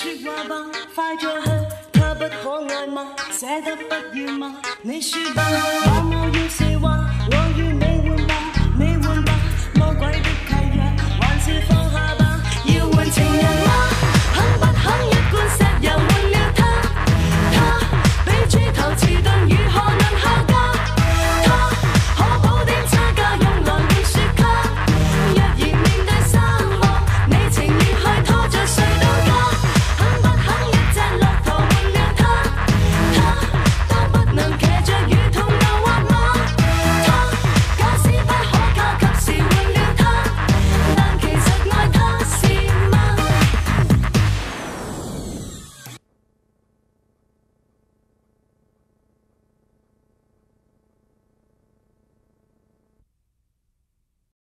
说话吧，快坐下。他不可爱吗？舍得不要吗？你说吧。